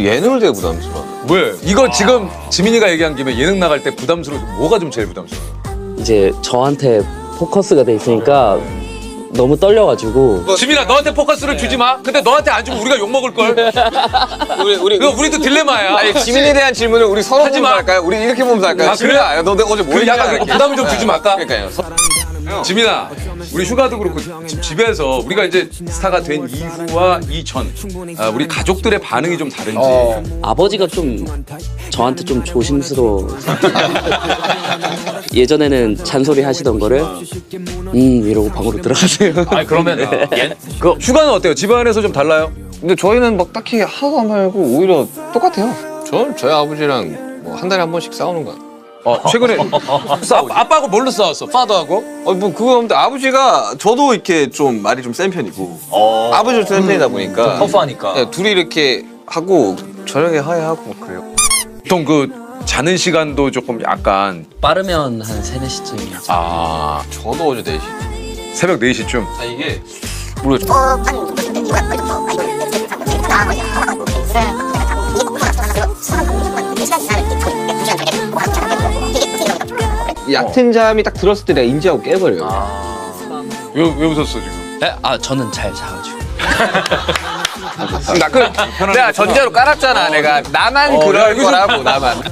예능을 되게 부담스러워. 왜? 이거 지금 지민이가 얘기한 김에 예능 나갈 때 부담스러워. 뭐가 좀 제일 부담스러워? 이제 저한테 포커스가 돼 있으니까 너무 떨려가지고 지민아 너한테 포커스를 주지 마. 근데 너한테 안 주면 우리가 욕 먹을 걸. 우리 우리 이거 우리도 딜레마야. 아니 지민에 대한 질문을 우리 서로 하지 보면서 마. 할까요? 우리 이렇게 보면서 할까요? 아, 지민아, 야, 너 내가 어제 뭐 그? 약간 그렇게 부담을 좀 주지 말까? 그러니까요. 서- 지민아, 우리 휴가도 그렇고 집, 집에서 우리가 이제 스타가 된 이후와 이전 아, 우리 가족들의 반응이 좀 다른지. 아버지가 좀 저한테 좀 조심스러워. 예전에는 잔소리 하시던 거를 음 이러고 방으로 들어가세요. 아니 그러면 얘그 휴가는 어때요? 집안에서 좀 달라요? 근데 저희는 막 딱히 하나도 안 말고 오히려 똑같아요. 저는 저희 아버지랑 뭐 한 달에 한 번씩 싸우는 거야. 어, 최근에 싸우, 아빠하고 뭘로 싸웠어? 파더하고? 어, 뭐 그거 없는데 아버지가 저도 이렇게 좀 말이 좀 센 편이고 어, 아버지도 센 편이다 보니까 터프하니까. 네, 둘이 이렇게 하고 저녁에 화해하고 막 그래요. 보통 그 자는 시간도 조금 약간 빠르면 한 3, 4시쯤이요. 아 저도 어제 4시. 새벽 4시쯤. 아 이게 얕은 잠이 딱 들었을 때 내가 인지하고 깨버려요. 왜, 왜 웃었어 지금? 네? 아 저는 잘 자가지고. 나 그, 내가 전제로 깔았잖아, 내가. 나만 어, 야, 그럴 거라고, 나만.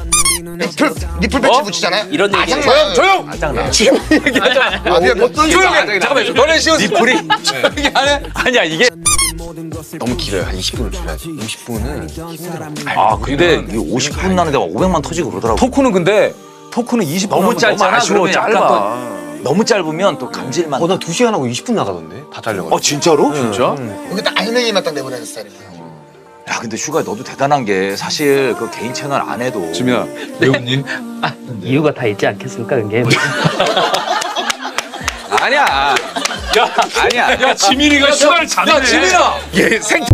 풀, 니풀 배치 붙이잖아요. 이런 얘기. 조용 조용. 아, 그냥 어떤 조용해. 잠깐만. 너네 시간 니풀이 조용히 하네. 아니야 이게 너무 길어요. 한 20분을 줄여야지. 20분은. 아 근데 이 50분 나는데 막 500만 터지고 그러더라고. 토크는 근데 토크는 20분 너무 짧잖아. 아쉬워 그러면 짧아. 약간 너무 짧으면 또 감질만. 어, 나 2시간 하고 20분 나가던데? 다 잘려가지고. 어 진짜로? 진짜? 근데 딱 알맹이만 딱 내보내는 스타일이에요. 야 근데 슈가 너도 대단한 게 사실 그 개인 채널 안 해도 지민아 배우님. 이유가 다 있지 않겠습니까 그게? 아니야. 야 아니야. 야 지민이가 시간을 잡네. 야 지민아. 얘생